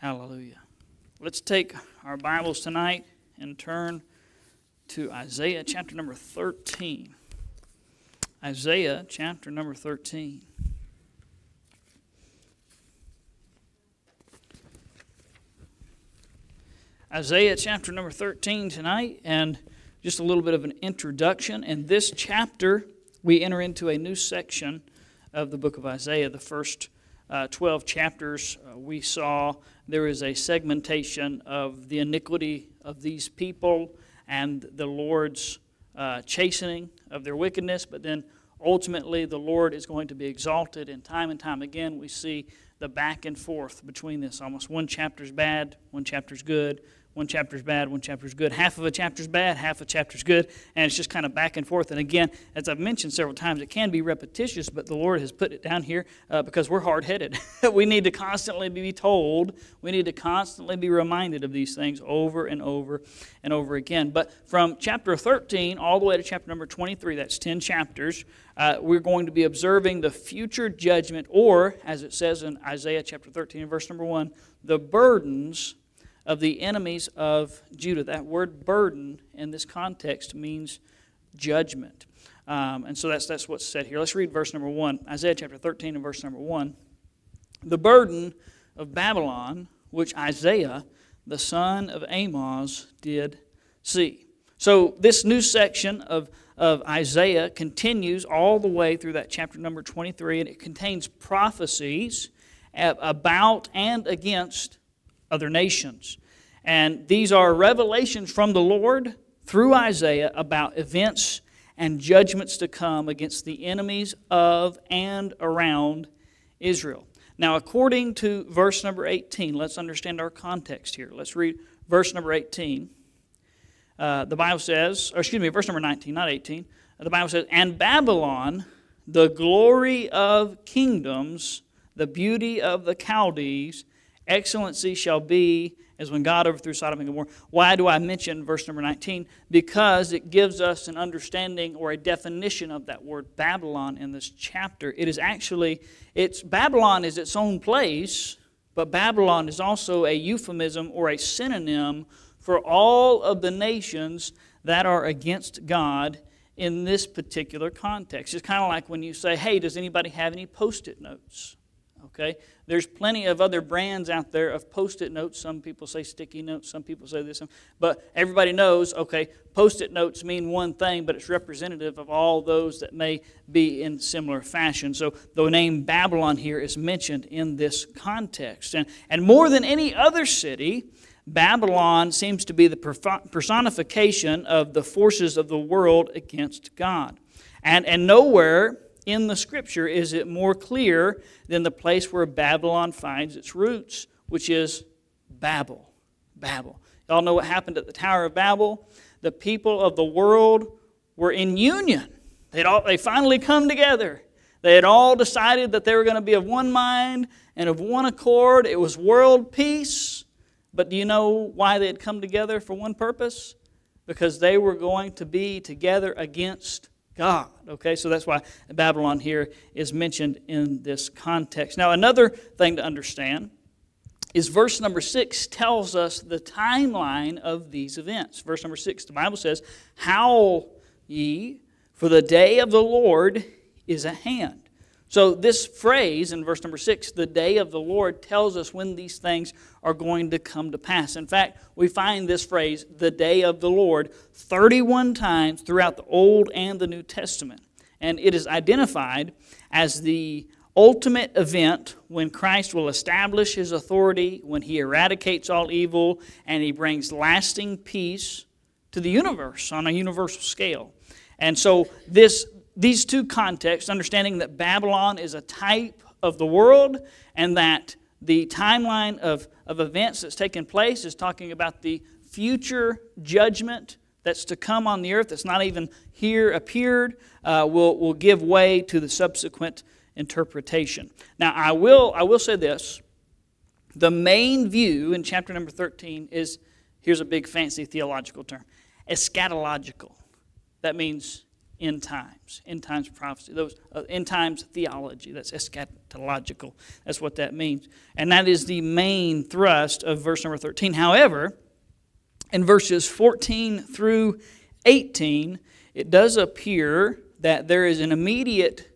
Hallelujah. Let's take our Bibles tonight and turn to Isaiah chapter number 13. Isaiah chapter number 13. Isaiah chapter number 13 tonight, and just a little bit of an introduction. In this chapter, we enter into a new section of the book of Isaiah. The first uh, 12 chapters, uh, we saw there is a segmentation of the iniquity of these people and the Lord's uh, chastening of their wickedness, but then ultimately the Lord is going to be exalted, and time and time again we see the back and forth between this. Almost one chapter's bad, one chapter's good, one chapter's bad, one chapter's good. Half of a chapter's bad, half a chapter's good, and it's just kind of back and forth. And again, as I've mentioned several times, it can be repetitious, but the Lord has put it down here uh, because we're hard headed. we need to constantly be told, we need to constantly be reminded of these things over and over and over again. But from chapter 13 all the way to chapter number 23, that's 10 chapters, uh, we're going to be observing the future judgment, or as it says in Isaiah chapter 13 verse number 1, the burdens of the enemies of Judah. That word burden in this context means judgment. Um, and so that's, that's what's said here. Let's read verse number 1. Isaiah chapter 13 and verse number 1. The burden of Babylon, which Isaiah, the son of Amoz, did see. So this new section of, of Isaiah continues all the way through that chapter number 23, and it contains prophecies about and against other nations. And these are revelations from the Lord through Isaiah about events and judgments to come against the enemies of and around Israel. Now, according to verse number 18, let's understand our context here. Let's read verse number 18. Uh, the Bible says, or excuse me, verse number 19, not 18. The Bible says, And Babylon, the glory of kingdoms, the beauty of the Chaldees, Excellency shall be as when God overthrew Sodom and Gomorrah. Why do I mention verse number 19? Because it gives us an understanding or a definition of that word Babylon in this chapter. It is actually, it's Babylon is its own place, but Babylon is also a euphemism or a synonym for all of the nations that are against God in this particular context. It's kind of like when you say, hey, does anybody have any post it notes? Okay? There's plenty of other brands out there of post it notes. Some people say sticky notes, some people say this. But everybody knows, okay, post it notes mean one thing, but it's representative of all those that may be in similar fashion. So the name Babylon here is mentioned in this context. And, and more than any other city, Babylon seems to be the personification of the forces of the world against God. And, and nowhere in the scripture is it more clear than the place where Babylon finds its roots, which is Babel. Babel. Y'all know what happened at the Tower of Babel? The people of the world were in union. They'd all, they finally come together. They had all decided that they were going to be of one mind and of one accord. It was world peace. But do you know why they had come together for one purpose? Because they were going to be together against God. Okay, so that's why Babylon here is mentioned in this context. Now, another thing to understand is verse number six tells us the timeline of these events. Verse number six, the Bible says, Howl ye, for the day of the Lord is at hand. So, this phrase in verse number six, the day of the Lord, tells us when these things are going to come to pass. In fact, we find this phrase, the day of the Lord, 31 times throughout the Old and the New Testament. And it is identified as the ultimate event when Christ will establish his authority, when he eradicates all evil, and he brings lasting peace to the universe on a universal scale. And so, this these two contexts, understanding that Babylon is a type of the world and that the timeline of, of events that's taken place is talking about the future judgment that's to come on the earth that's not even here appeared uh, will, will give way to the subsequent interpretation. Now, I will, I will say this. The main view in chapter number 13 is here's a big fancy theological term eschatological. That means end times, end times prophecy, those uh, end times theology. That's eschatological. That's what that means, and that is the main thrust of verse number thirteen. However, in verses fourteen through eighteen, it does appear that there is an immediate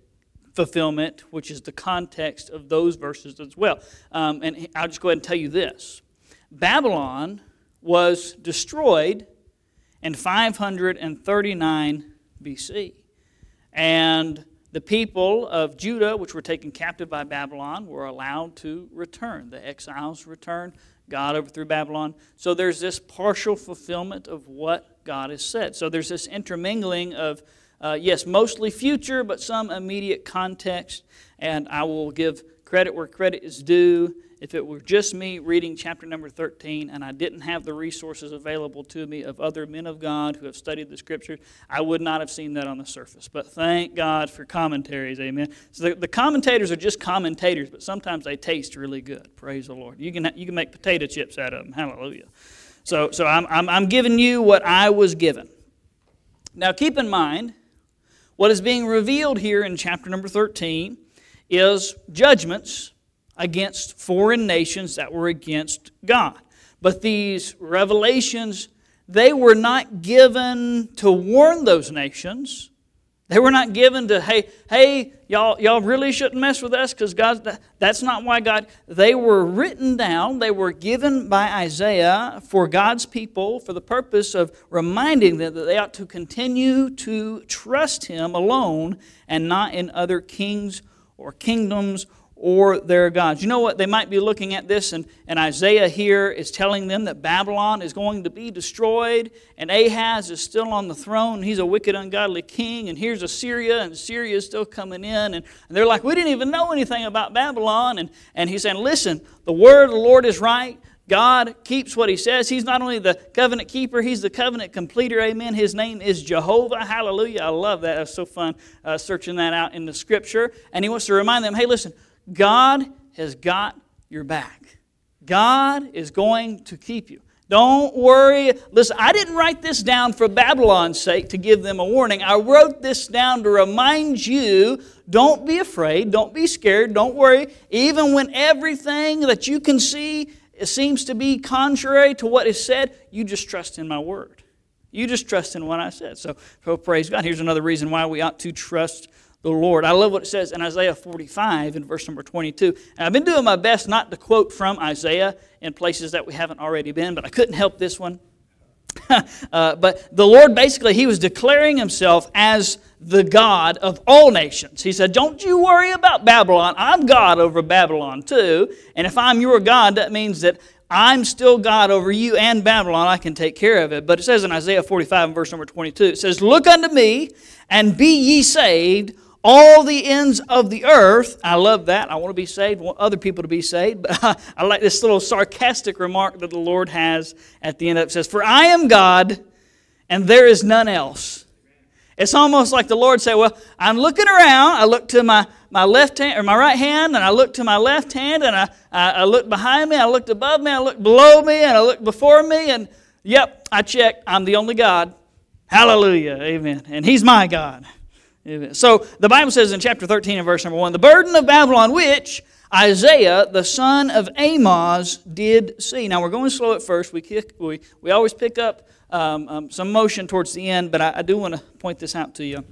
fulfillment, which is the context of those verses as well. Um, and I'll just go ahead and tell you this Babylon was destroyed in 539 BC. And the people of Judah, which were taken captive by Babylon, were allowed to return. The exiles returned. God overthrew Babylon. So there's this partial fulfillment of what God has said. So there's this intermingling of, uh, yes, mostly future, but some immediate context. And I will give credit where credit is due. If it were just me reading chapter number 13 and I didn't have the resources available to me of other men of God who have studied the scriptures, I would not have seen that on the surface. But thank God for commentaries, amen. So the, the commentators are just commentators, but sometimes they taste really good. Praise the Lord. You can, you can make potato chips out of them. Hallelujah. So, so I'm, I'm, I'm giving you what I was given. Now keep in mind, what is being revealed here in chapter number 13 is judgments against foreign nations that were against God. But these revelations, they were not given to warn those nations. They were not given to, hey, hey, y'all, y'all really shouldn't mess with us because God, that's not why God, they were written down, they were given by Isaiah for God's people for the purpose of reminding them that they ought to continue to trust Him alone and not in other kings or kingdoms or their gods. You know what? They might be looking at this, and, and Isaiah here is telling them that Babylon is going to be destroyed, and Ahaz is still on the throne. He's a wicked, ungodly king, and here's Assyria, and Syria is still coming in. And, and they're like, We didn't even know anything about Babylon. And, and he's saying, Listen, the word of the Lord is right. God keeps what He says. He's not only the covenant keeper, He's the covenant completer. Amen. His name is Jehovah. Hallelujah. I love that. It's so fun uh, searching that out in the scripture. And He wants to remind them hey, listen, God has got your back. God is going to keep you. Don't worry. Listen, I didn't write this down for Babylon's sake to give them a warning. I wrote this down to remind you don't be afraid, don't be scared, don't worry. Even when everything that you can see seems to be contrary to what is said, you just trust in my word. You just trust in what I said. So, so praise God. Here's another reason why we ought to trust the Lord. I love what it says in Isaiah 45 in verse number 22. And I've been doing my best not to quote from Isaiah in places that we haven't already been, but I couldn't help this one. uh, but the Lord basically, He was declaring Himself as the God of all nations. He said, Don't you worry about Babylon. I'm God over Babylon too. And if I'm your God, that means that I'm still God over you and Babylon. I can take care of it. But it says in Isaiah 45 and verse number 22, it says, Look unto me and be ye saved, all the ends of the earth. I love that. I want to be saved, I want other people to be saved. But I like this little sarcastic remark that the Lord has at the end of it. it says, For I am God, and there is none else. It's almost like the Lord said, Well, I'm looking around. I look to my, my left hand or my right hand, and I look to my left hand, and I, I, I look behind me, I looked above me, I look below me, and I look before me, and yep, I check. I'm the only God. Hallelujah. Amen. And He's my God. So the Bible says in chapter 13 and verse number 1 the burden of Babylon, which Isaiah, the son of Amoz, did see. Now we're going slow at first. We, kick, we, we always pick up um, um, some motion towards the end, but I, I do want to point this out to you.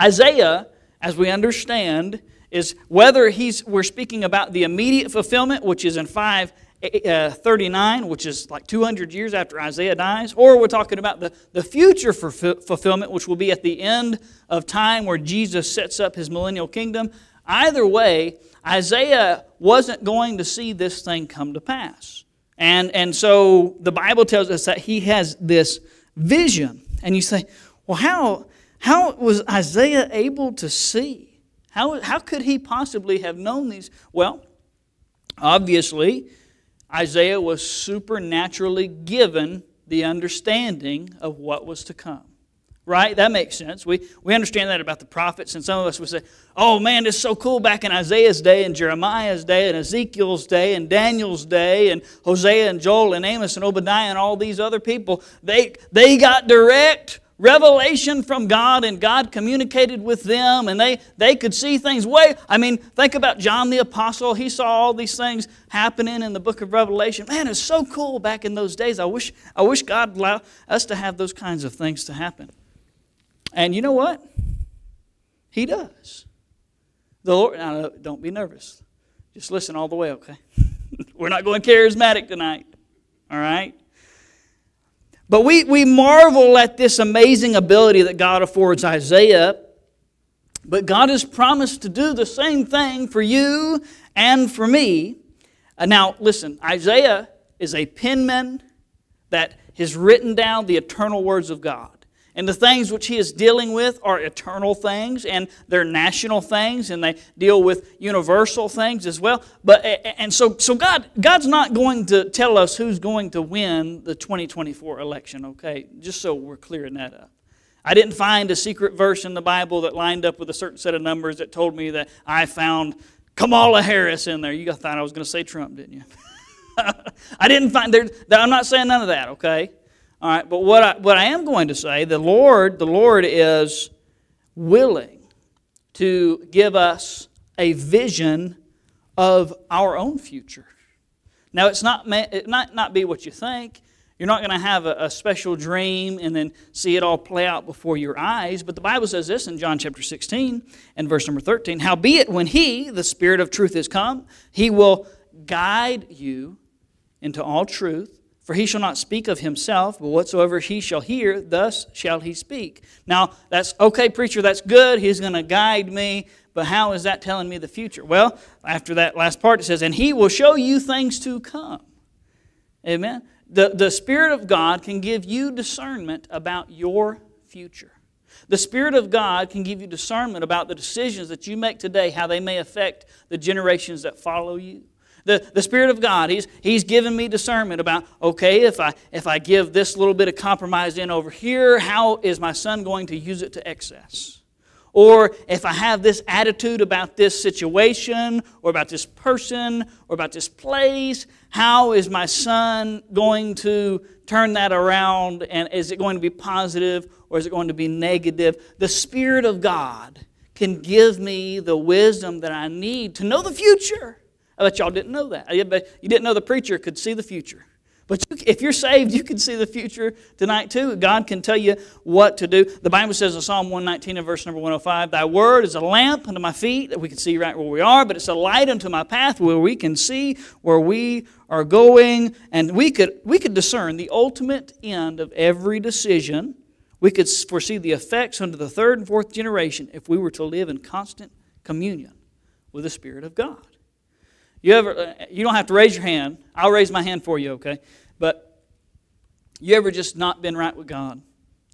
Isaiah, as we understand, is whether he's, we're speaking about the immediate fulfillment, which is in 5 uh, 39, which is like 200 years after Isaiah dies, or we're talking about the, the future fulfillment, which will be at the end of time where Jesus sets up his millennial kingdom. Either way, Isaiah wasn't going to see this thing come to pass. And, and so the Bible tells us that he has this vision. And you say, well, how, how was Isaiah able to see? How, how could he possibly have known these? Well, obviously, Isaiah was supernaturally given the understanding of what was to come. Right? That makes sense. We, we understand that about the prophets, and some of us would say, oh man, it's so cool back in Isaiah's day, and Jeremiah's day, and Ezekiel's day, and Daniel's day, and Hosea, and Joel, and Amos, and Obadiah, and all these other people. They, they got direct revelation from God and God communicated with them and they, they could see things way. I mean, think about John the Apostle. He saw all these things happening in the book of Revelation. Man, it's so cool back in those days. I wish, I wish God allowed us to have those kinds of things to happen. And you know what? He does. The Lord, now, don't be nervous. Just listen all the way, okay? We're not going charismatic tonight, all right? But we, we marvel at this amazing ability that God affords Isaiah. But God has promised to do the same thing for you and for me. Uh, now, listen, Isaiah is a penman that has written down the eternal words of God. And the things which he is dealing with are eternal things and they're national things and they deal with universal things as well. But and so so God God's not going to tell us who's going to win the 2024 election, okay? Just so we're clearing that up. I didn't find a secret verse in the Bible that lined up with a certain set of numbers that told me that I found Kamala Harris in there. You thought I was going to say Trump, didn't you? I didn't find there. I'm not saying none of that. Okay, all right, but what I, what I am going to say, the Lord, the Lord is willing to give us a vision of our own future. Now, it's not, it might not be what you think. You're not going to have a, a, special dream and then see it all play out before your eyes. But the Bible says this in John chapter 16 and verse number 13 Howbeit, when He, the Spirit of truth, is come, He will guide you into all truth. For he shall not speak of himself, but whatsoever he shall hear, thus shall he speak. Now, that's okay, preacher, that's good. He's going to guide me. But how is that telling me the future? Well, after that last part, it says, And he will show you things to come. Amen. The, the Spirit of God can give you discernment about your future. The Spirit of God can give you discernment about the decisions that you make today, how they may affect the generations that follow you. The, the Spirit of God, he's, he's given me discernment about, okay, if I, if I give this little bit of compromise in over here, how is my son going to use it to excess? Or if I have this attitude about this situation, or about this person, or about this place, how is my son going to turn that around? And is it going to be positive, or is it going to be negative? The Spirit of God can give me the wisdom that I need to know the future. I bet y'all didn't know that. You didn't know the preacher could see the future. But you, if you're saved, you can see the future tonight too. God can tell you what to do. The Bible says in Psalm 119 and verse number 105, Thy word is a lamp unto my feet, that we can see right where we are, but it's a light unto my path where we can see where we are going. And we could, we could discern the ultimate end of every decision. We could foresee the effects unto the third and fourth generation if we were to live in constant communion with the Spirit of God. You ever you don't have to raise your hand. I'll raise my hand for you, okay? But you ever just not been right with God?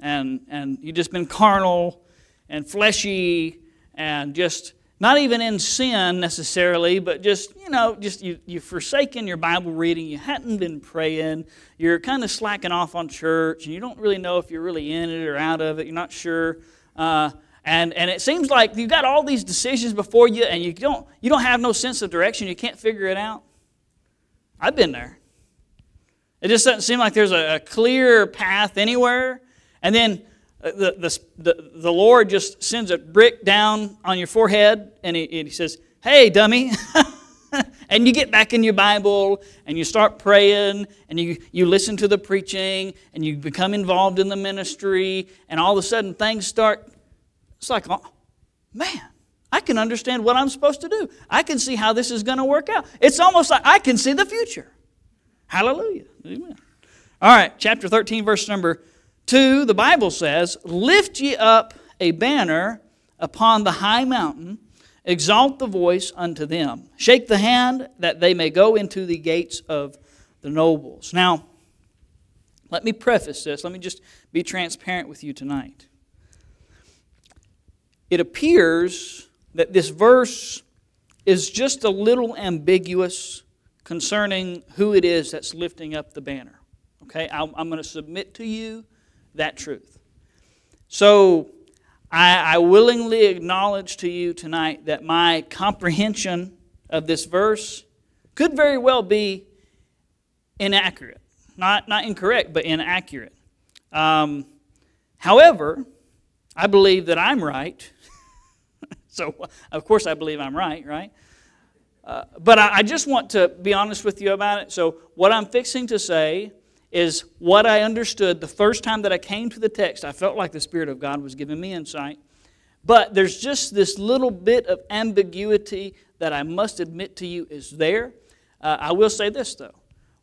And and you just been carnal and fleshy and just not even in sin necessarily, but just, you know, just you, you've forsaken your Bible reading, you hadn't been praying, you're kind of slacking off on church, and you don't really know if you're really in it or out of it, you're not sure. Uh, and, and it seems like you've got all these decisions before you and you don't, you don't have no sense of direction. You can't figure it out. I've been there. It just doesn't seem like there's a, a clear path anywhere. And then uh, the, the, the, the, Lord just sends a brick down on your forehead and he, and he says, Hey, dummy. and you get back in your Bible and you start praying and you, you listen to the preaching and you become involved in the ministry and all of a sudden things start it's like, oh, man, I can understand what I'm supposed to do. I can see how this is going to work out. It's almost like I can see the future. Hallelujah. Amen. All right, chapter 13, verse number 2, the Bible says, Lift ye up a banner upon the high mountain, exalt the voice unto them, shake the hand that they may go into the gates of the nobles. Now, let me preface this. Let me just be transparent with you tonight it appears that this verse is just a little ambiguous concerning who it is that's lifting up the banner. Okay, I'm, going to submit to you that truth. So I, I willingly acknowledge to you tonight that my comprehension of this verse could very well be inaccurate. Not, not incorrect, but inaccurate. Um, However, I believe that I'm right. so, of course, I believe I'm right, right? Uh, but I, I just want to be honest with you about it. So, what I'm fixing to say is what I understood the first time that I came to the text. I felt like the Spirit of God was giving me insight. But there's just this little bit of ambiguity that I must admit to you is there. Uh, I will say this, though.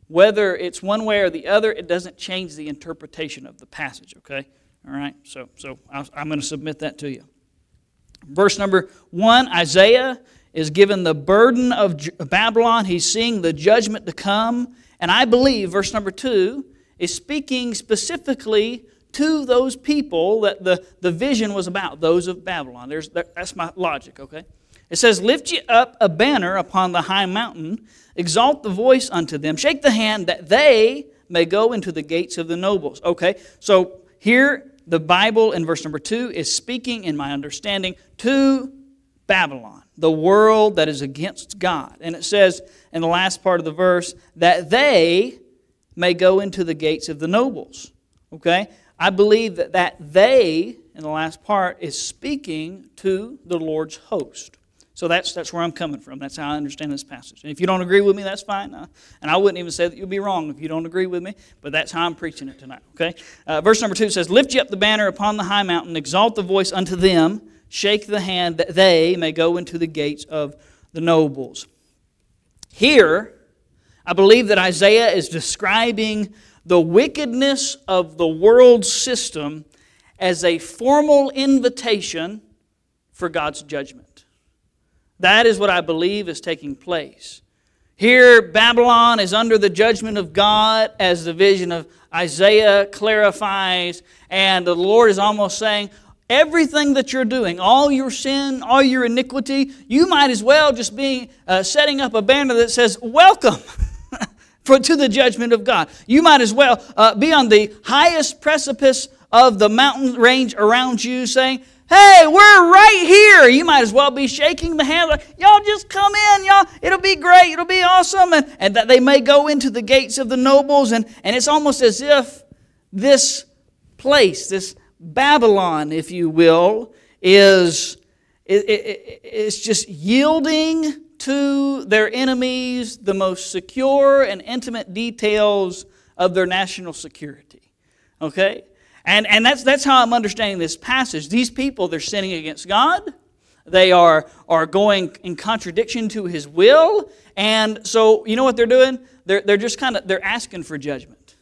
Whether it's one way or the other, it doesn't change the interpretation of the passage, okay? All right? So, so i am going to submit that to you. Verse number one Isaiah is given the burden of Babylon. He's seeing the judgment to come. And I believe, verse number two, is speaking specifically to those people that the, the vision was about, those of Babylon. There's, that's my logic, okay? It says, Lift ye up a banner upon the high mountain, exalt the voice unto them, shake the hand that they may go into the gates of the nobles. Okay, so here the Bible in verse number two is speaking, in my understanding, to Babylon, the world that is against God. And it says in the last part of the verse that they may go into the gates of the nobles. Okay? I believe that that they in the last part is speaking to the Lord's host. So that's, that's where I'm coming from. That's how I understand this passage. And if you don't agree with me, that's fine. Uh, and I wouldn't even say that you'll be wrong if you don't agree with me, but that's how I'm preaching it tonight, okay? Uh, verse number two says, Lift ye up the banner upon the high mountain, exalt the voice unto them, shake the hand that they may go into the gates of the nobles. Here, I believe that Isaiah is describing the wickedness of the world system as a formal invitation for God's judgment. That is what I believe is taking place. Here, Babylon is under the judgment of God as the vision of Isaiah clarifies, and the Lord is almost saying, Everything that you're doing, all your sin, all your iniquity, you might as well just be uh, setting up a banner that says, Welcome for, to the judgment of God. You might as well uh, be on the highest precipice of the mountain range around you, saying, Hey, we're right here. You might as well be shaking the hand. Y'all just come in, y'all. It'll be great. It'll be awesome. And, and that they may go into the gates of the nobles. And, and it's almost as if this place, this Babylon, if you will, is it, it, it's just yielding to their enemies the most secure and intimate details of their national security. Okay? And, and that's, that's how I'm understanding this passage. These people, they're sinning against God. They are, are going in contradiction to his will. And so, you know what they're doing? They're, they're just kind of, they're asking for judgment.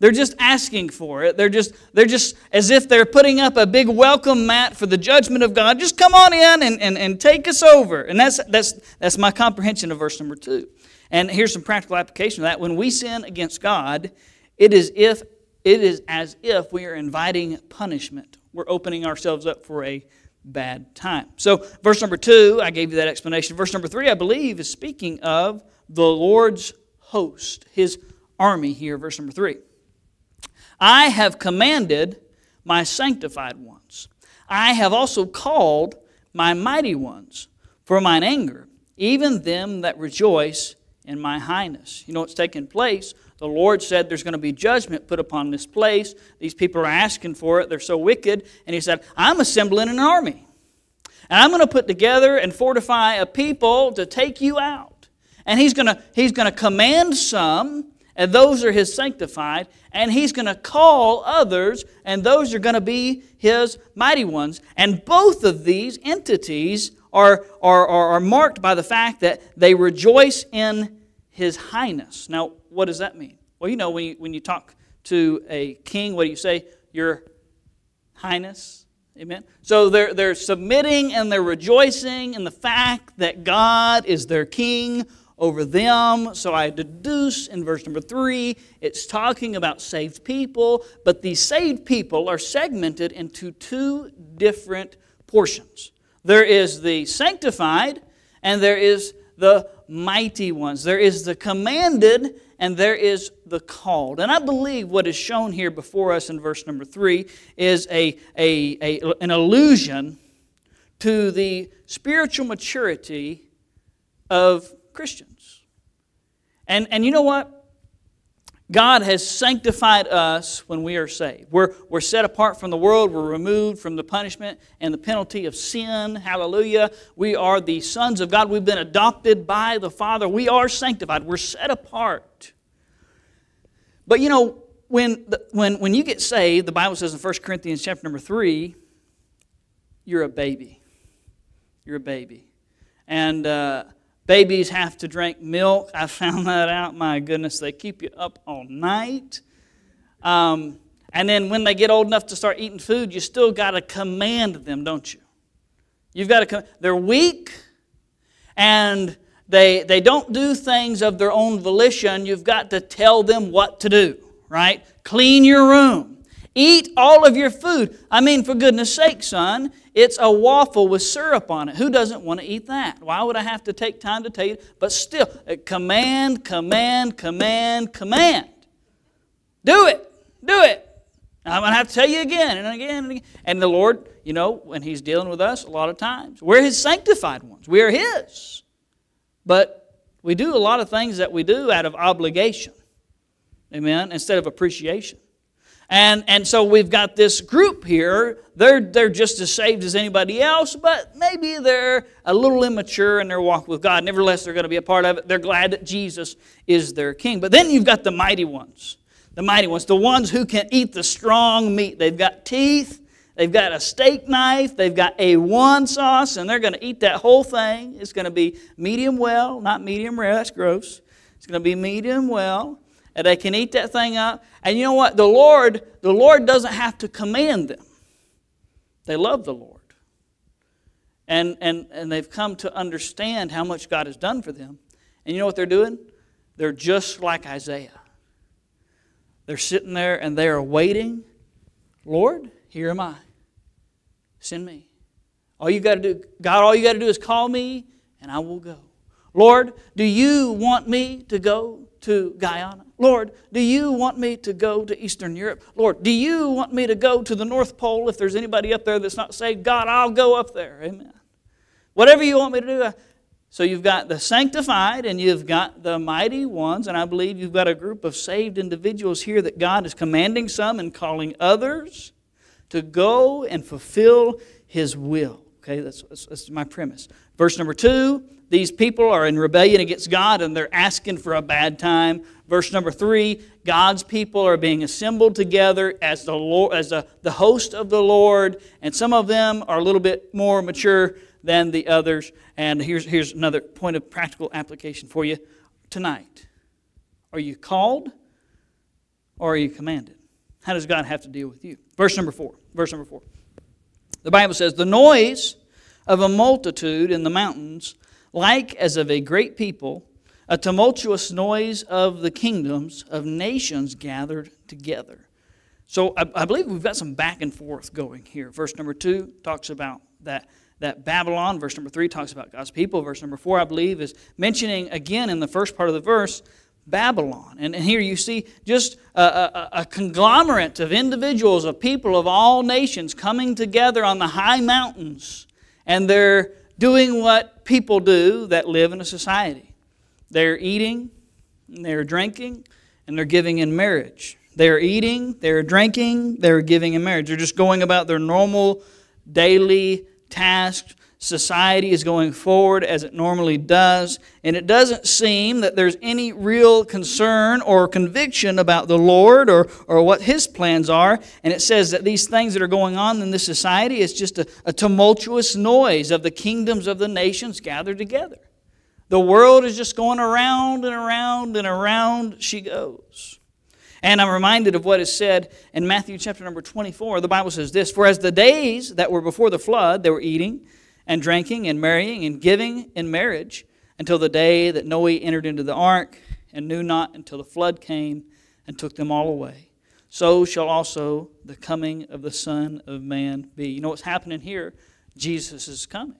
They're just asking for it. They're just, they're just as if they're putting up a big welcome mat for the judgment of God. Just come on in and, and, and take us over. And that's, that's, that's my comprehension of verse number two. And here's some practical application of that. When we sin against God, it is if it is as if we are inviting punishment. We're opening ourselves up for a bad time. So, verse number two, I gave you that explanation. Verse number three, I believe, is speaking of the Lord's host, his army here, verse number three. I have commanded my sanctified ones. I have also called my mighty ones for mine anger, even them that rejoice in my highness. You know what's taking place? The Lord said there's going to be judgment put upon this place. These people are asking for it. They're so wicked. And He said, I'm assembling an army. And I'm going to put together and fortify a people to take you out. And He's going to, he's going to command some, and those are His sanctified. And He's going to call others, and those are going to be His mighty ones. And both of these entities are, are, are, are marked by the fact that they rejoice in His highness. Now, what does that mean? Well, you know, when you, when you talk to a king, what do you say? Your Highness. Amen. So they're, they're submitting and they're rejoicing in the fact that God is their king over them. So I deduce in verse number three, it's talking about saved people, but these saved people are segmented into two different portions. There is the sanctified, and there is the mighty ones. There is the commanded, and there is the called. And I believe what is shown here before us in verse number three is a, a, a, an allusion to the spiritual maturity of Christians. And, and you know what? God has sanctified us when we are saved. We're, we're set apart from the world. We're removed from the punishment and the penalty of sin. Hallelujah. We are the sons of God. We've been adopted by the Father. We are sanctified. We're set apart. But you know, when, the, when, when you get saved, the Bible says in 1 Corinthians chapter number 3, you're a baby. You're a baby. And uh, babies have to drink milk. I found that out. My goodness, they keep you up all night. Um, and then when they get old enough to start eating food, you still got to command them, don't you? You've got to. They're weak, and they they don't do things of their own volition. You've got to tell them what to do. Right? Clean your room. Eat all of your food. I mean, for goodness sake, son, it's a waffle with syrup on it. Who doesn't want to eat that? Why would I have to take time to tell you? But still, uh, command, command, command, command. Do it. Do it. I'm going to have to tell you again and again and again. And the Lord, you know, when He's dealing with us, a lot of times, we're His sanctified ones. We are His. But we do a lot of things that we do out of obligation. Amen? Instead of appreciation. And, and so we've got this group here. They're, they're just as saved as anybody else, but maybe they're a little immature in their walk with God. Nevertheless, they're going to be a part of it. They're glad that Jesus is their king. But then you've got the mighty ones. The mighty ones, the ones who can eat the strong meat. They've got teeth, they've got a steak knife, they've got A1 sauce, and they're going to eat that whole thing. It's going to be medium well, not medium rare, that's gross. It's going to be medium well and they can eat that thing up. And you know what? The Lord, the Lord doesn't have to command them. They love the Lord. And, and, and they've come to understand how much God has done for them. And you know what they're doing? They're just like Isaiah. They're sitting there and they are waiting. Lord, here am I. Send me. All you got to do, God, all you got to do is call me and I will go. Lord, do you want me to go to Guyana? Lord, do you want me to go to Eastern Europe? Lord, do you want me to go to the North Pole if there's anybody up there that's not saved? God, I'll go up there. Amen. Whatever you want me to do. So you've got the sanctified and you've got the mighty ones, and I believe you've got a group of saved individuals here that God is commanding some and calling others to go and fulfill His will. Okay, that's, that's, my premise. Verse number two these people are in rebellion against God and they're asking for a bad time. Verse number three God's people are being assembled together as, the, Lord, as a, the host of the Lord, and some of them are a little bit more mature than the others. And here's, here's another point of practical application for you tonight. Are you called or are you commanded? How does God have to deal with you? Verse number four. Verse number four. The Bible says, The noise of a multitude in the mountains like as of a great people, a tumultuous noise of the kingdoms of nations gathered together. So I, I, believe we've got some back and forth going here. Verse number two talks about that, that Babylon. Verse number three talks about God's people. Verse number four, I believe, is mentioning again in the first part of the verse Babylon. And, here you see just a, a, a conglomerate of individuals, of people of all nations coming together on the high mountains, and they're doing what people do that live in a society. They're eating, and they're drinking, and they're giving in marriage. They're eating, they're drinking, they're giving in marriage. They're just going about their normal daily tasks society is going forward as it normally does, and it doesn't seem that there's any real concern or conviction about the Lord or, or what His plans are. And it says that these things that are going on in this society is just a, a tumultuous noise of the kingdoms of the nations gathered together. The world is just going around and around and around she goes. And I'm reminded of what is said in Matthew chapter number 24. The Bible says this For as the days that were before the flood, they were eating and drinking and marrying and giving in marriage until the day that Noah entered into the ark and knew not until the flood came and took them all away. So shall also the coming of the Son of Man be. You know what's happening here? Jesus is coming.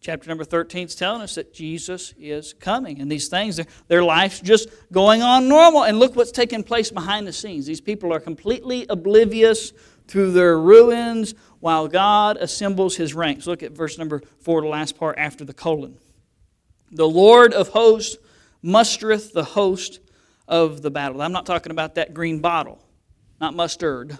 Chapter number 13 is telling us that Jesus is coming. And these things, their, their life's just going on normal. And look what's taking place behind the scenes. These people are completely oblivious through their ruins while God assembles his ranks. Look at verse number four, the last part after the colon. The Lord of hosts mustereth the host of the battle. I'm not talking about that green bottle, not mustard.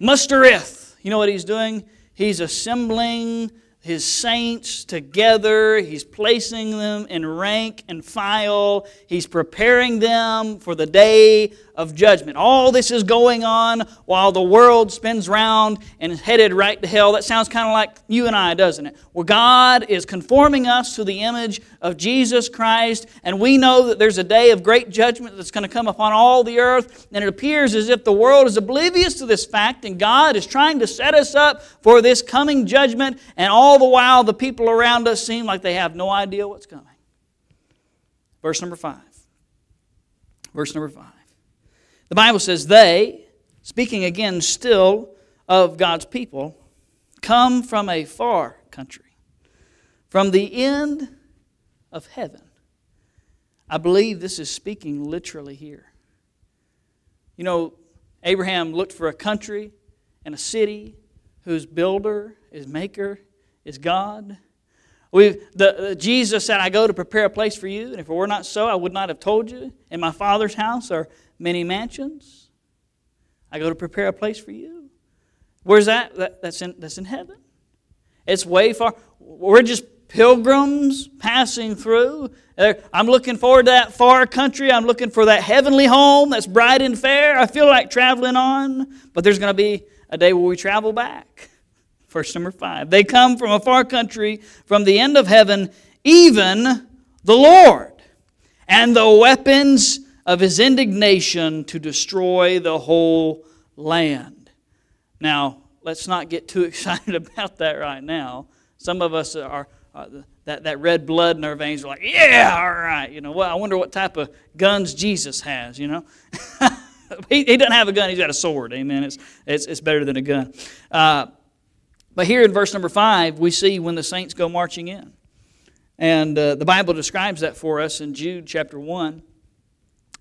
Mustereth. You know what he's doing? He's assembling his saints together. He's placing them in rank and file. He's preparing them for the day of judgment. All this is going on while the world spins round and is headed right to hell. That sounds kind of like you and I, doesn't it? Where God is conforming us to the image of Jesus Christ, and we know that there's a day of great judgment that's going to come upon all the earth, and it appears as if the world is oblivious to this fact, and God is trying to set us up for this coming judgment, and all the while the people around us seem like they have no idea what's coming. Verse number five. Verse number five. The Bible says, They, speaking again still of God's people, come from a far country, from the end of heaven. I believe this is speaking literally here. You know, Abraham looked for a country and a city whose builder, is maker, is God. we the, Jesus said, I go to prepare a place for you, and if it were not so, I would not have told you. In my Father's house are many mansions. I go to prepare a place for you. Where's that? that that's, in, that's in heaven. It's way far. We're just pilgrims passing through. Uh, I'm looking forward to that far country. I'm looking for that heavenly home that's bright and fair. I feel like traveling on, but there's going to be a day where we travel back. Verse number five. They come from a far country, from the end of heaven, even the Lord, and the weapons of his indignation to destroy the whole land. Now, let's not get too excited about that right now. Some of us are, that, that red blood in our veins are like, yeah, all right. You know, well, I wonder what type of guns Jesus has, you know. he, he doesn't have a gun, he's got a sword. Amen. It's, it's, it's better than a gun. Uh, but here in verse number five, we see when the saints go marching in. And uh, the Bible describes that for us in Jude chapter 1.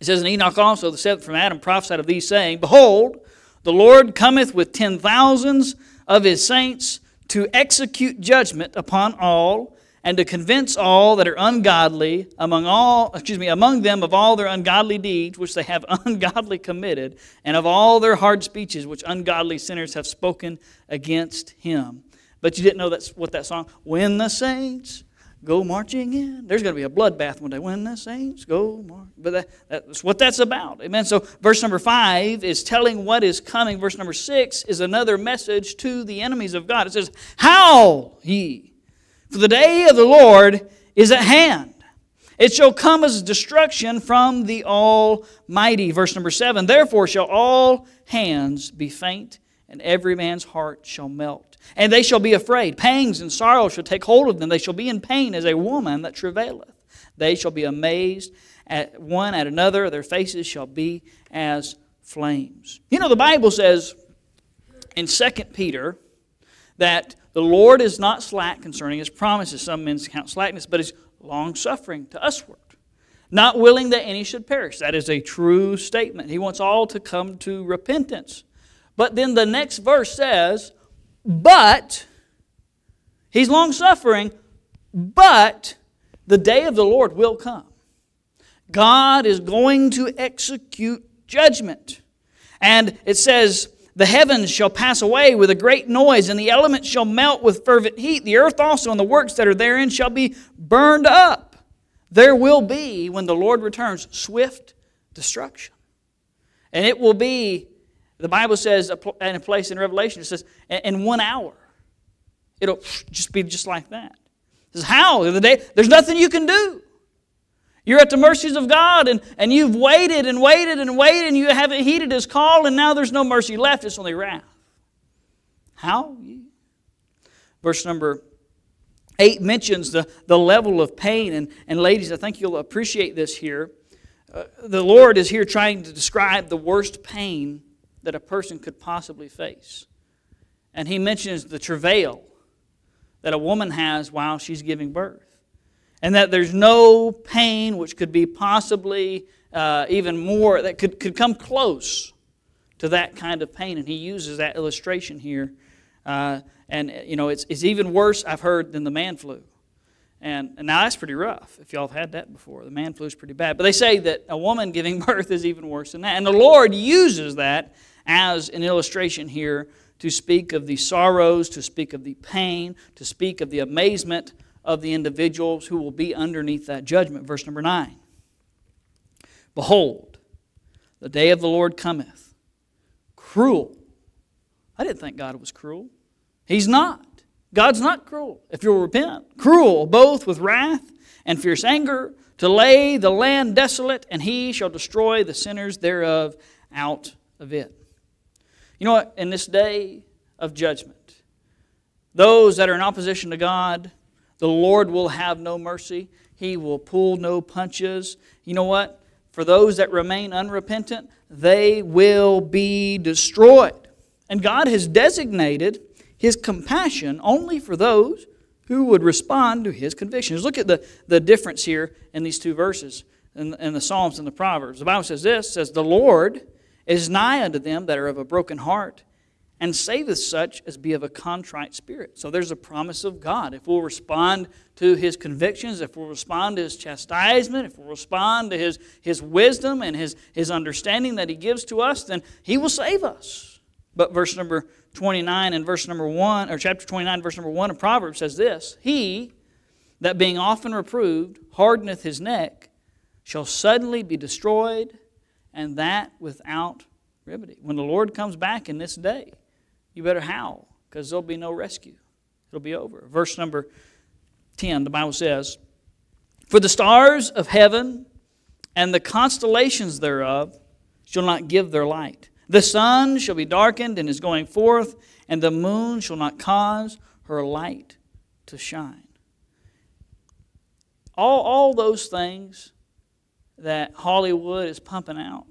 It says, And Enoch also, the seventh from Adam, prophesied of these, saying, Behold, the Lord cometh with ten thousands of his saints to execute judgment upon all, and to convince all that are ungodly among all excuse me among them of all their ungodly deeds which they have ungodly committed and of all their hard speeches which ungodly sinners have spoken against him. But you didn't know that's what that song when the saints go marching in. There's going to be a bloodbath one day when the saints go march. But that, that's what that's about. Amen. So verse number five is telling what is coming. Verse number six is another message to the enemies of God. It says, Howl ye, for the day of the Lord is at hand. It shall come as destruction from the Almighty. Verse number seven, Therefore shall all hands be faint, and every man's heart shall melt. And they shall be afraid. Pangs and sorrow shall take hold of them. They shall be in pain as a woman that travaileth. They shall be amazed at one at another. Their faces shall be as flames. You know, the Bible says in 2 Peter that the Lord is not slack concerning his promises. Some men count slackness, but is long suffering to usward, not willing that any should perish. That is a true statement. He wants all to come to repentance. But then the next verse says, but, he's long suffering, but the day of the Lord will come. God is going to execute judgment. And it says, The heavens shall pass away with a great noise, and the elements shall melt with fervent heat. The earth also and the works that are therein shall be burned up. There will be, when the Lord returns, swift destruction. And it will be the Bible says, in a place in Revelation, it says, in one hour. It'll just be just like that. It says, how? The day, there's nothing you can do. You're at the mercies of God, and, and you've waited and waited and waited, and you haven't heeded His call, and now there's no mercy left. It's only wrath. How? Verse number 8 mentions the, the level of pain. And, and ladies, I think you'll appreciate this here. Uh, the Lord is here trying to describe the worst pain that a person could possibly face. And he mentions the travail that a woman has while she's giving birth. And that there's no pain which could be possibly uh, even more, that could, could come close to that kind of pain. And he uses that illustration here. Uh, and, you know, it's, it's even worse, I've heard, than the man flu. And, and now that's pretty rough if y'all have had that before. The man flu is pretty bad. But they say that a woman giving birth is even worse than that. And the Lord uses that as an illustration here to speak of the sorrows, to speak of the pain, to speak of the amazement of the individuals who will be underneath that judgment. Verse number 9 Behold, the day of the Lord cometh, cruel. I didn't think God was cruel. He's not. God's not cruel if you'll repent. Cruel, both with wrath and fierce anger, to lay the land desolate, and he shall destroy the sinners thereof out of it. You know what? In this day of judgment, those that are in opposition to God, the Lord will have no mercy. He will pull no punches. You know what? For those that remain unrepentant, they will be destroyed. And God has designated his compassion only for those who would respond to his convictions. Look at the, the difference here in these two verses in, in the Psalms and the Proverbs. The Bible says this says, The Lord is nigh unto them that are of a broken heart, and saveth such as be of a contrite spirit. So there's a promise of God. If we'll respond to his convictions, if we'll respond to his chastisement, if we'll respond to his, his wisdom and his, his understanding that he gives to us, then he will save us. But verse number 29 and verse number 1, or chapter 29, verse number 1 of Proverbs says this He that being often reproved hardeneth his neck shall suddenly be destroyed, and that without remedy. When the Lord comes back in this day, you better howl, because there'll be no rescue. It'll be over. Verse number 10, the Bible says, For the stars of heaven and the constellations thereof shall not give their light. The sun shall be darkened in his going forth, and the moon shall not cause her light to shine. All, all those things that Hollywood is pumping out,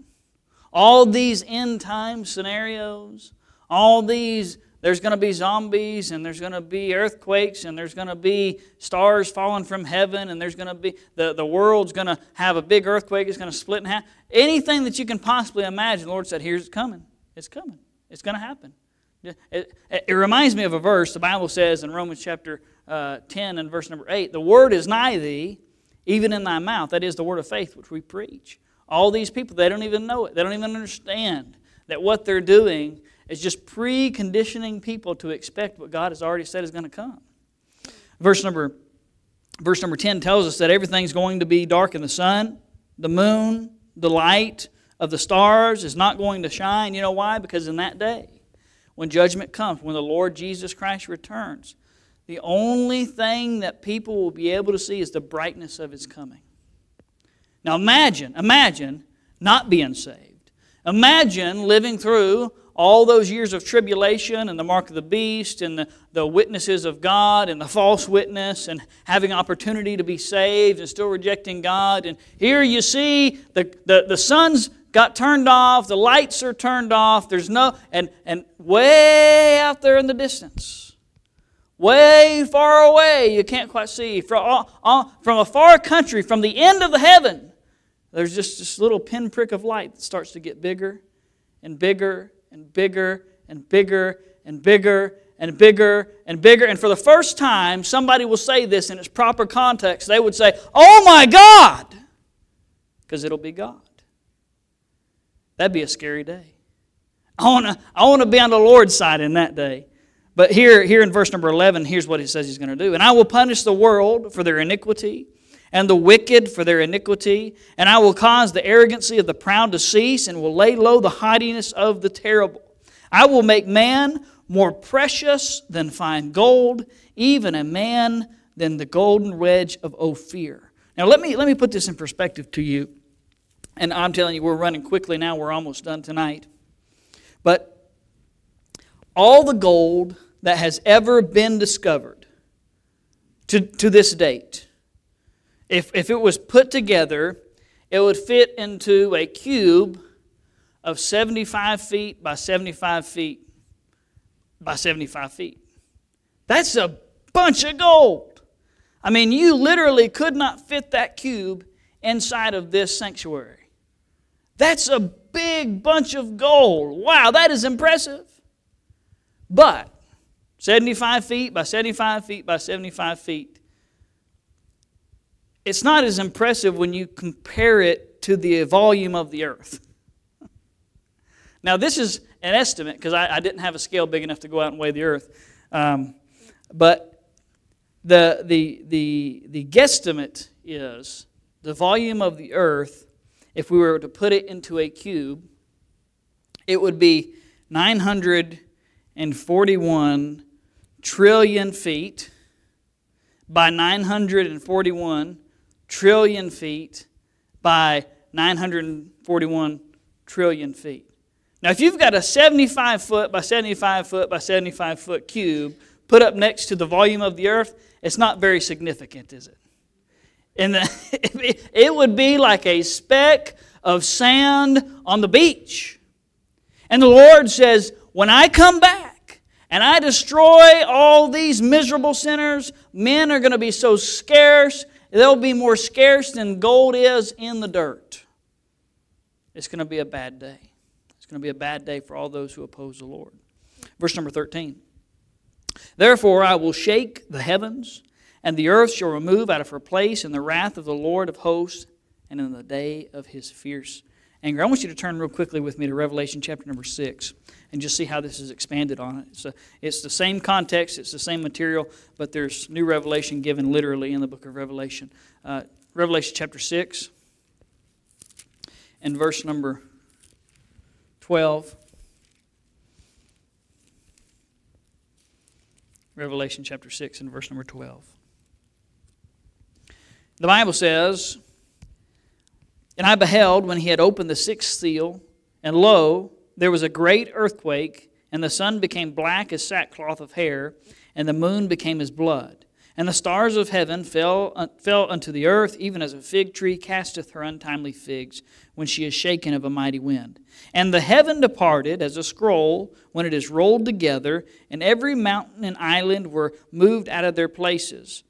all these end time scenarios, all these there's going to be zombies and there's going to be earthquakes and there's going to be stars falling from heaven and there's going to be the, the world's going to have a big earthquake it's going to split in half. Anything that you can possibly imagine the lord said here's it coming. It's coming. It's going to happen it, it, it, reminds me of a verse the bible says in romans chapter uh, 10 and verse number 8 the word is nigh thee even in thy mouth that is the word of faith which we preach all these people they don't even know it they don't even understand that what they're doing is just preconditioning people to expect what God has already said is going to come. Verse number, verse number 10 tells us that everything's going to be dark in the sun, the moon, the light of the stars is not going to shine. You know why? Because in that day, when judgment comes, when the Lord Jesus Christ returns, the only thing that people will be able to see is the brightness of his coming. Now imagine, imagine not being saved. Imagine living through all those years of tribulation and the mark of the beast and the, the witnesses of God and the false witness and having opportunity to be saved and still rejecting God. And here you see the, the, the sun's got turned off, the lights are turned off, there's no, and, and way out there in the distance, way far away, you can't quite see, from, uh, uh, from a far country, from the end of the heaven, there's just this little pinprick of light that starts to get bigger and bigger and bigger and bigger and bigger and bigger and bigger. And for the first time, somebody will say this in its proper context. They would say, Oh my God! Because it'll be God. That'd be a scary day. I want to I wanna be on the Lord's side in that day. But here, here in verse number 11, here's what he says he's going to do. And I will punish the world for their iniquity and the wicked for their iniquity, and I will cause the arrogancy of the proud to cease, and will lay low the haughtiness of the terrible. I will make man more precious than fine gold, even a man than the golden wedge of Ophir. Now, let me, let me put this in perspective to you. And I'm telling you, we're running quickly now. We're almost done tonight. But all the gold that has ever been discovered to, to this date, if, if it was put together, it would fit into a cube of 75 feet by 75 feet by 75 feet. That's a bunch of gold. I mean, you literally could not fit that cube inside of this sanctuary. That's a big bunch of gold. Wow, that is impressive. But 75 feet by 75 feet by 75 feet it's not as impressive when you compare it to the volume of the earth. Now, this is an estimate because I, I, didn't have a scale big enough to go out and weigh the earth. Um, but the, the, the, the guesstimate is the volume of the earth, if we were to put it into a cube, it would be 941 trillion feet by 941 trillion feet by 941 trillion feet. Now, if you've got a 75 foot by 75 foot by 75 foot cube put up next to the volume of the earth, it's not very significant, is it? And it would be like a speck of sand on the beach. And the Lord says, When I come back and I destroy all these miserable sinners, men are going to be so scarce, they'll be more scarce than gold is in the dirt. It's going to be a bad day. It's going to be a bad day for all those who oppose the Lord. Verse number 13. Therefore, I will shake the heavens, and the earth shall remove out of her place in the wrath of the Lord of hosts and in the day of his fierce anger. I want you to turn real quickly with me to Revelation chapter number 6 and just see how this is expanded on it. It's, it's the same context, it's the same material, but there's new revelation given literally in the book of Revelation. Uh, Revelation chapter 6 and verse number 12. Revelation chapter 6 and verse number 12. The Bible says, And I beheld when he had opened the sixth seal, and lo, there was a great earthquake, and the sun became black as sackcloth of hair, and the moon became as blood. And the stars of heaven fell, uh, fell unto the earth, even as a fig tree casteth her untimely figs when she is shaken of a mighty wind. And the heaven departed as a scroll when it is rolled together, and every mountain and island were moved out of their places.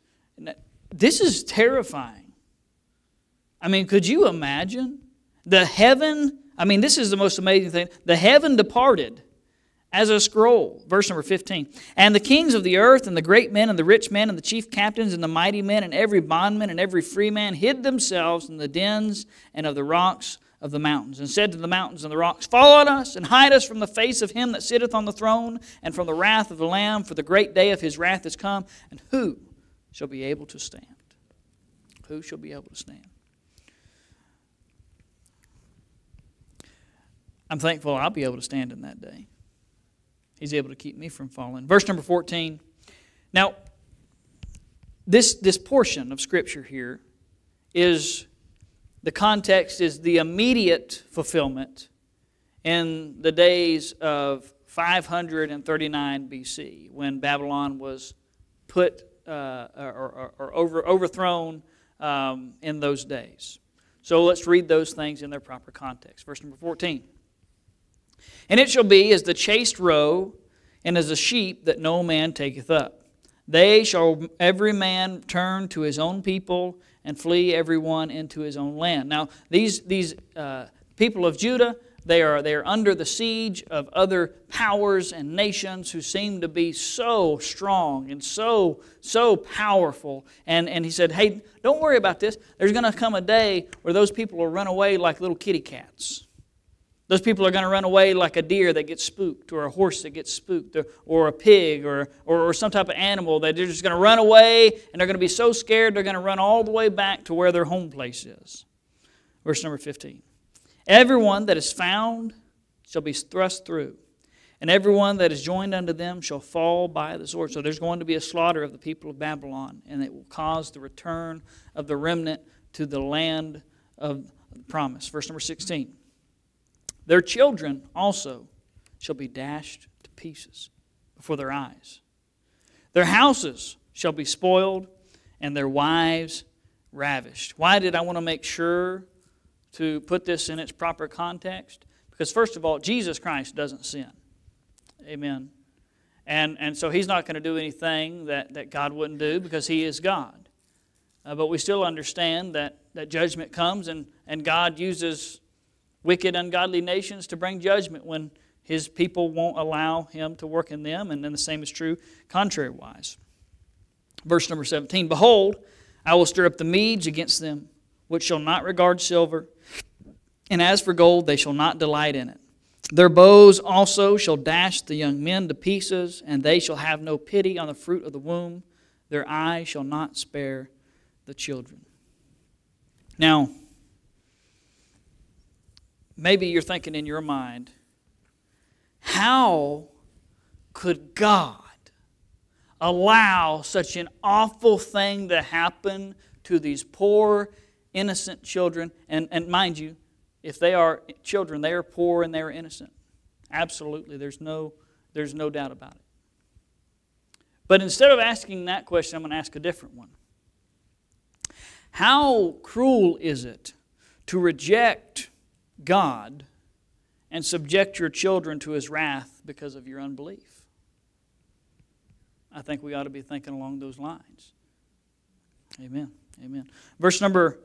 This is terrifying. I mean, could you imagine? The heaven, I mean, this is the most amazing thing. The heaven departed as a scroll. Verse number 15. And the kings of the earth, and the great men, and the rich men, and the chief captains, and the mighty men, and every bondman, and every free man hid themselves in the dens and of the rocks of the mountains, and said to the mountains and the rocks, Fall on us, and hide us from the face of him that sitteth on the throne, and from the wrath of the Lamb, for the great day of his wrath is come. And who shall be able to stand? Who shall be able to stand? I'm thankful I'll be able to stand in that day. He's able to keep me from falling. Verse number 14. Now, this, this portion of Scripture here is the context is the immediate fulfillment in the days of 539 BC when Babylon was put uh, or, or, or over, overthrown um, in those days. So let's read those things in their proper context. Verse number 14. And it shall be as the chased roe and as a sheep that no man taketh up. They shall every man turn to his own people and flee every one into his own land. Now, these, these uh, people of Judah, they are, they are under the siege of other powers and nations who seem to be so strong and so, so powerful. And, and he said, Hey, don't worry about this. There's going to come a day where those people will run away like little kitty cats. Those people are going to run away like a deer that gets spooked, or a horse that gets spooked, or, or a pig, or, or, or some type of animal that they're just going to run away and they're going to be so scared they're going to run all the way back to where their home place is. Verse number 15 Everyone that is found shall be thrust through, and everyone that is joined unto them shall fall by the sword. So there's going to be a slaughter of the people of Babylon, and it will cause the return of the remnant to the land of promise. Verse number 16. Their children also shall be dashed to pieces before their eyes. Their houses shall be spoiled, and their wives ravished. Why did I want to make sure to put this in its proper context? Because, first of all, Jesus Christ doesn't sin. Amen. And, and so he's not going to do anything that, that God wouldn't do because he is God. Uh, but we still understand that, that judgment comes and, and God uses wicked, ungodly nations to bring judgment when his people won't allow him to work in them, and then the same is true contrary wise. Verse number 17 Behold, I will stir up the Medes against them, which shall not regard silver, and as for gold, they shall not delight in it. Their bows also shall dash the young men to pieces, and they shall have no pity on the fruit of the womb. Their eye shall not spare the children. Now, maybe you're thinking in your mind, how could God allow such an awful thing to happen to these poor, innocent children? And, and mind you, if they are children, they are poor and they are innocent. Absolutely, there's no, there's no doubt about it. But instead of asking that question, I'm going to ask a different one. How cruel is it to reject God and subject your children to his wrath because of your unbelief? I think we ought to be thinking along those lines. Amen. Amen. Verse number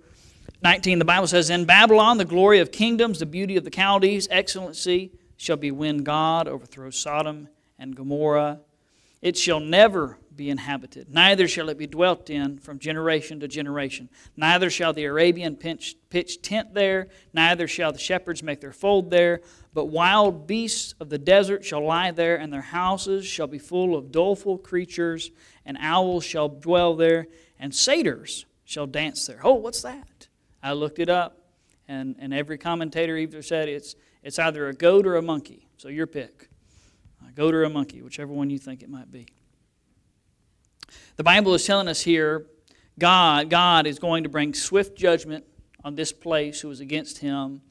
19, the Bible says, In Babylon, the glory of kingdoms, the beauty of the Chaldees, excellency shall be when God overthrows Sodom and Gomorrah. It shall never be inhabited, neither shall it be dwelt in from generation to generation. Neither shall the Arabian pitch, pitch tent there, neither shall the shepherds make their fold there. But wild beasts of the desert shall lie there, and their houses shall be full of doleful creatures, and owls shall dwell there, and satyrs shall dance there. Oh, what's that? I looked it up, and, and every commentator either said it's, it's either a goat or a monkey. So your pick a goat or a monkey, whichever one you think it might be. The Bible is telling us here God, God is going to bring swift judgment on this place who is against him.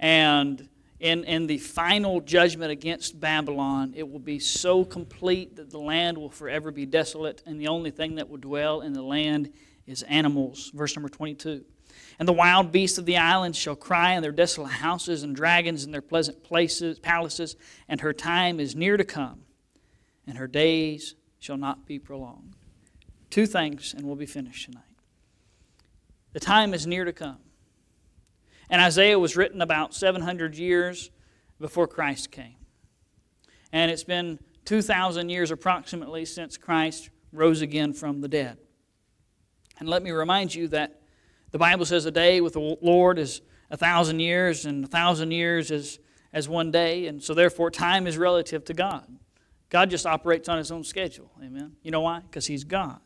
And in, in the final judgment against Babylon, it will be so complete that the land will forever be desolate, and the only thing that will dwell in the land is animals. Verse number 22. And the wild beasts of the islands shall cry in their desolate houses, and dragons in their pleasant places, palaces, and her time is near to come, and her days shall not be prolonged. Two things, and we'll be finished tonight. The time is near to come. And Isaiah was written about 700 years before Christ came. And it's been 2,000 years approximately since Christ rose again from the dead. And let me remind you that the Bible says a day with the Lord is a thousand years, and a thousand years is as one day. And so, therefore, time is relative to God. God just operates on his own schedule. Amen. You know why? Because he's God.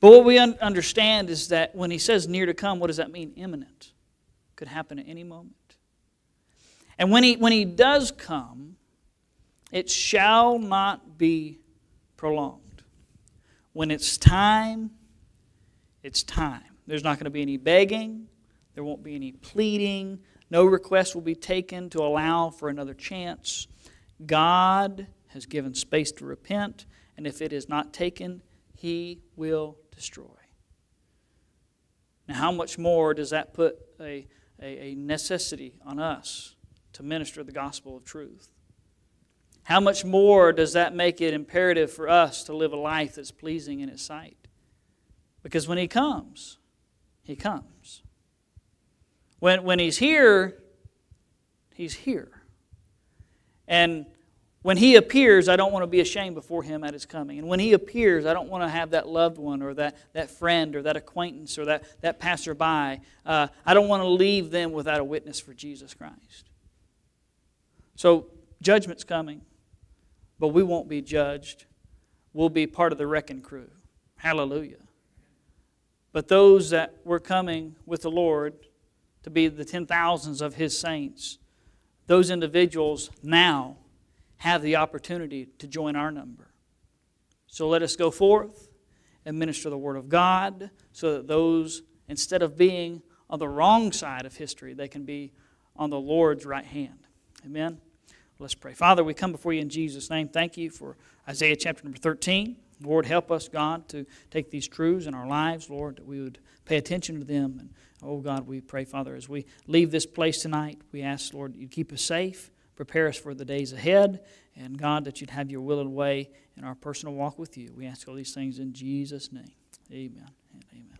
But what we un- understand is that when he says near to come, what does that mean? Imminent. Could happen at any moment. And when he, when he does come, it shall not be prolonged. When it's time, it's time. There's not going to be any begging, there won't be any pleading, no request will be taken to allow for another chance. God has given space to repent, and if it is not taken, he will destroy. Now, how much more does that put a, a, a necessity on us to minister the gospel of truth? How much more does that make it imperative for us to live a life that's pleasing in His sight? Because when He comes, he comes. When, when He's here, He's here. And when He appears, I don't want to be ashamed before Him at His coming. And when He appears, I don't want to have that loved one or that, that friend or that acquaintance or that, that passerby. Uh, I don't want to leave them without a witness for Jesus Christ. So, judgment's coming, but we won't be judged. We'll be part of the wrecking crew. Hallelujah. But those that were coming with the Lord to be the ten thousands of His saints, those individuals now have the opportunity to join our number. So let us go forth and minister the Word of God so that those, instead of being on the wrong side of history, they can be on the Lord's right hand. Amen. Let's pray. Father, we come before you in Jesus' name. Thank you for Isaiah chapter number 13. Lord, help us, God, to take these truths in our lives, Lord, that we would pay attention to them. And, oh, God, we pray, Father, as we leave this place tonight, we ask, Lord, you keep us safe, prepare us for the days ahead, and, God, that you'd have your will and way in our personal walk with you. We ask all these things in Jesus' name. Amen and amen.